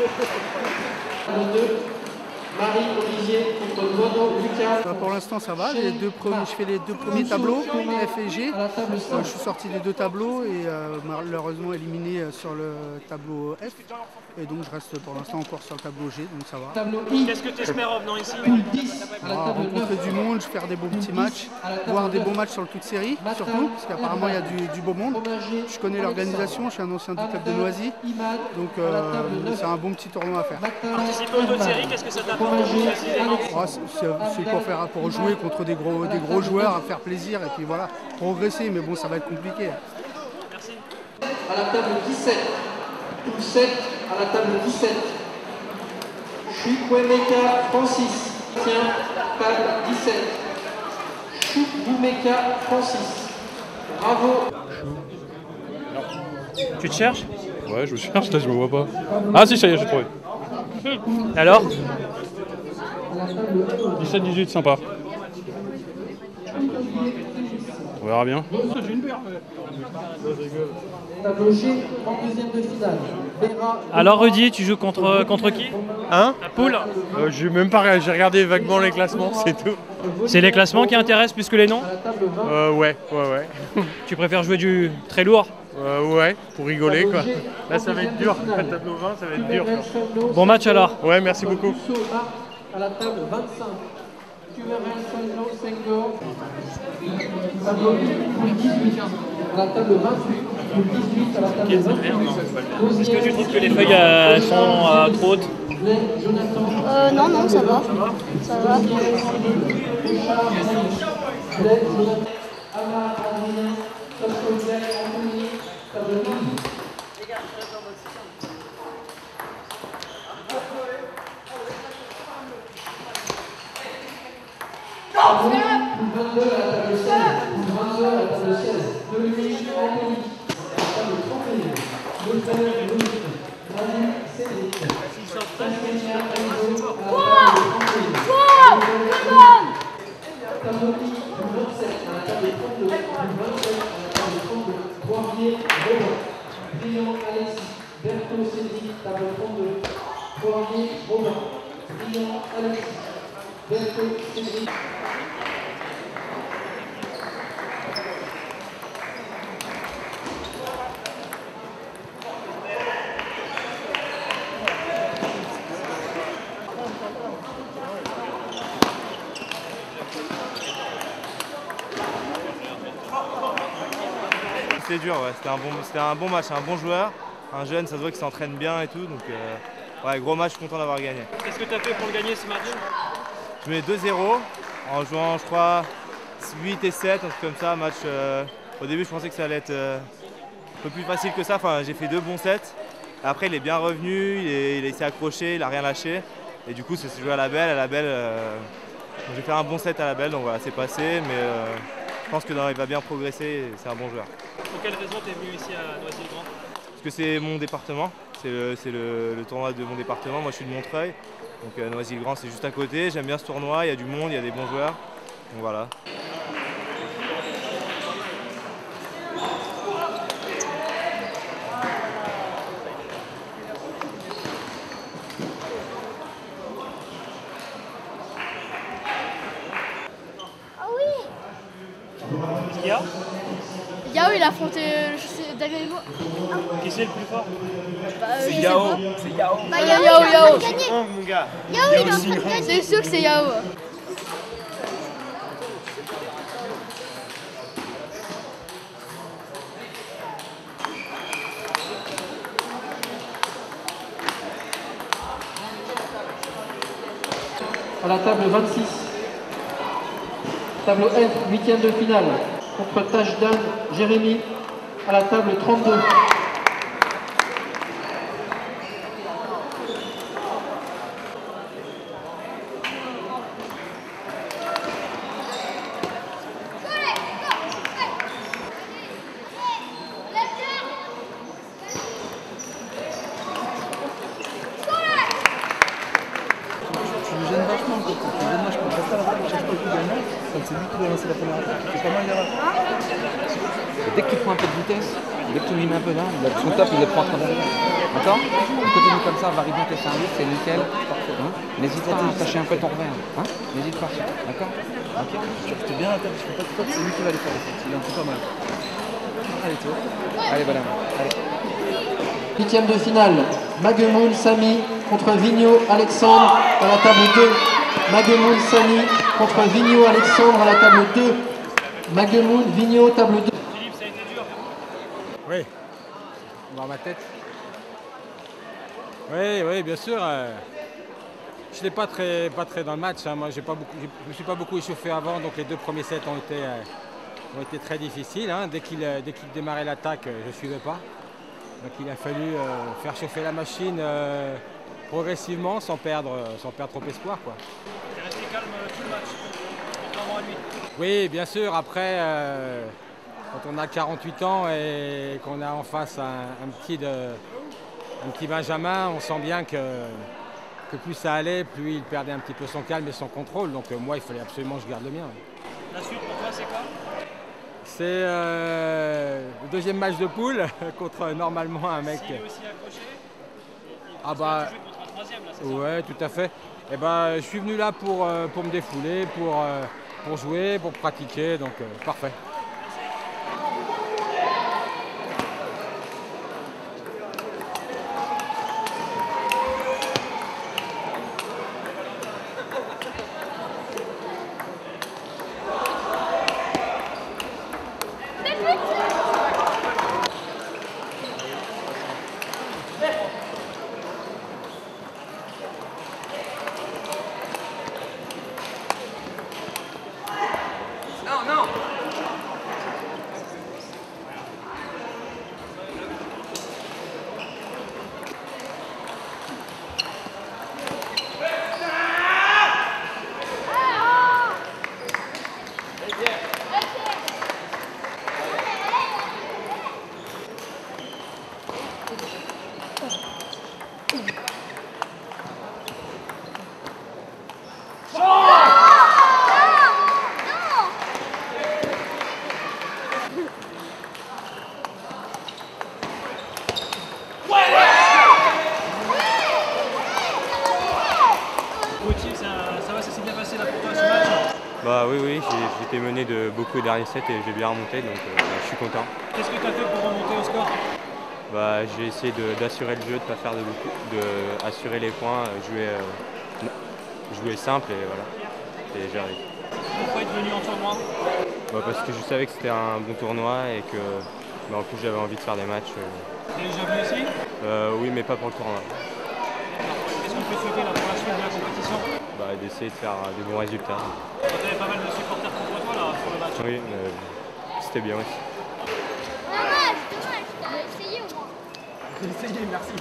Thank you. Marie-Olivier contre Lucas. Bah, pour l'instant ça va, les deux premiers, je fais les deux premiers tableaux, F et G. Euh, je suis sorti des deux tableaux et euh, malheureusement éliminé euh, sur le tableau F. Et donc je reste pour l'instant encore sur le tableau G, donc ça va. Tableau I, Qu'est-ce que tu espères en venant ici poule 10 à la On va table 9. rencontrer du monde, faire des beaux petits matchs, voir des beaux matchs sur le toute série surtout, parce qu'apparemment il y a du, du beau monde. Je connais l'organisation, je suis un ancien du club de Noisy, donc euh, table 9. c'est un bon petit tournoi à faire. Participer aux autres séries, qu'est-ce que ça t'apporte Ah, c'est- pour, faire, pour jouer contre des gros, des gros joueurs, à faire plaisir et puis voilà, progresser, mais bon ça va être compliqué. Merci. à la table 17. Poule 7 à la table 17. Chukwemeka Francis. Tiens, table 17. Chukwemeka Francis. Bravo. Tu te cherches? Ouais, je me cherche, là, je me vois pas. Ah si, ça y est, j'ai trouvé. Alors? 17-18, sympa. On verra bien. Tableau G en deuxième de finale. Vera Alors Rudy, tu joues contre, contre qui? Hein? La poule? Euh, J'ai même pas j'ai regardé vaguement les classements, c'est tout. C'est les classements qui intéressent plus que les noms? À la table 20. Euh, ouais, ouais, ouais. Tu préfères jouer du très lourd? Euh, ouais, pour rigoler quoi. Là ça va être dur. Le tableau 20, ça va être dur. Bon match alors Ouais, merci beaucoup. À la table 25. Tuverel Chalot, Senghor. Tableau poule 18 à la table 28. Poule 18 à la table 28. Est-ce que tu trouves que les feuilles euh, sont euh, trop hautes? Jonathan Euh, non, non, ça va. Ça va? Blaise, Jonathan, Amar, Adrien, Soskolberg, Anthony, table 12. Poule 22 à la table 16. Poule 22 à la table 16. Deluy, Anthony. À la table 31. Lefebvre, Loïc. Manu, Cédric. Tasmania, Enzo. À la table 31. Tableau I, poule 27 à la table 32. Poule 27 à la table 32. Poirier, Romain. Brillant, Alexis. Berthaud, Cédric, table 32. Poirier, Romain. Brillant, Alexis. C'était dur, ouais. C'était un, bon, un bon match, un bon joueur, un jeune, ça se voit qu'il s'entraîne bien et tout. Donc, euh, ouais, gros match, content d'avoir gagné. Qu'est-ce que tu as fait pour le gagner ce match Je mets 2-0 en jouant, je crois, 8 et 7, un truc comme ça. Match, euh, au début, je pensais que ça allait être euh, un peu plus facile que ça. Enfin, j'ai fait deux bons sets. Après, il est bien revenu, il, est- il s'est accroché, il a rien lâché. Et du coup, ça s'est joué à la belle. À la belle, euh, j'ai fait un bon set à la belle, donc voilà, c'est passé. Mais je pense qu'il va bien progresser. C'est un bon joueur. Pour quelle raison tu es venu ici à Noisy-le-Grand? Parce que c'est mon département, c'est le, c'est le- le tournoi de mon département. Moi, je suis de Montreuil, donc euh, Noisy-le-Grand, c'est juste à côté. J'aime bien ce tournoi, il y a du monde, il y a des bons joueurs. Donc voilà. Ah oui Yao, il a affronté euh, je sais, David Ego. Qui c'est le plus fort Bah, euh, sais Yao, c'est Yao. Bah, Yao, Yao, Yao. Mon gars. Yao, il est en train de gagner. C'est sûr que c'est Yao. à la table 26. Tableau F, huitième de finale, contre Tajdan Jérémy, à la table 32. Tu me gênes vachement, quoi. Tu me gênes vachement. Chaque fois, la- chaque fois que tu gagnes, comme c'est lui qui lancer la première. Et Dès qu'il prend un peu de vitesse. Dès que tu lui mets un peu là, son top, il le prend à travers. D'accord? Tu continues comme ça, varie bien tes services, c'est nickel. Hein? N'hésite pas à attacher un peu ton revers. Hein? N'hésite pas. D'accord? Ok C'était bien la table, je fais pas de faute, c'est lui qui va les faire les. Il est un peu pas mal. Allez, tu vois. Allez, voilà. Allez. Huitième de finale, Magemoun Sami contre Vigno Alexandre à la table 2. Magemoun Sami contre Vigno Alexandre à la table 2. Magemoun Vigno table 2. Philippe, ça a été dur. Oui. Dans ma tête. Oui, oui, bien sûr. euh, je n'étais pas très, pas très dans le match. hein. Moi, j'ai pas beaucoup, je ne me suis pas beaucoup échauffé avant, donc les deux premiers sets ont été, euh, ont été très difficiles. hein. Dès qu'il euh, dès qu'il démarrait l'attaque, je ne suivais pas. Donc il a fallu euh, faire chauffer la machine euh, progressivement sans perdre, sans perdre trop espoir. Quoi. Resté calme tout le match, contrairement à lui. Oui, bien sûr. Après, euh, quand on a 48 ans et qu'on a en face un, un petit, de, un petit Benjamin, on sent bien que, que plus ça allait, plus il perdait un petit peu son calme et son contrôle. Donc euh, moi, il fallait absolument que je garde le mien. La suite pour toi, c'est quoi? C'est euh, le deuxième match de poule contre euh, normalement un mec. Est aussi accroché, Ah bah contre un troisième là, c'est ça? ouais, tout à fait. Et ben, je suis venu là pour, pour me défouler, pour, pour jouer, pour pratiquer, donc euh, parfait. Gauthier, ça, ça va, ça s'est bien passé là pour toi ce match Bah oui, oui, j'ai j'étais mené de beaucoup les derniers sets et j'ai bien remonté, donc euh, je suis content. Qu'est-ce que tu as fait pour remonter au score? Bah, j'ai essayé d'assurer le jeu, de pas faire de beaucoup, de assurer les points, euh, jouer, euh, jouer simple et voilà. Et j'ai réussi. Pourquoi être venu en tournoi? Bah, parce que je savais que c'était un bon tournoi et que bah, en plus j'avais envie de faire des matchs. euh. Tu es déjà venu ici Euh, oui, mais pas pour le tournoi. Qu'est-ce qu'on peut souhaiter la suite de la compétition? Bah, d'essayer de faire des bons résultats. Tu avais pas mal de supporters contre toi là pour le match. Oui, euh, c'était bien aussi. Dommage, dommage, t'as essayé au moins. J'ai essayé, merci.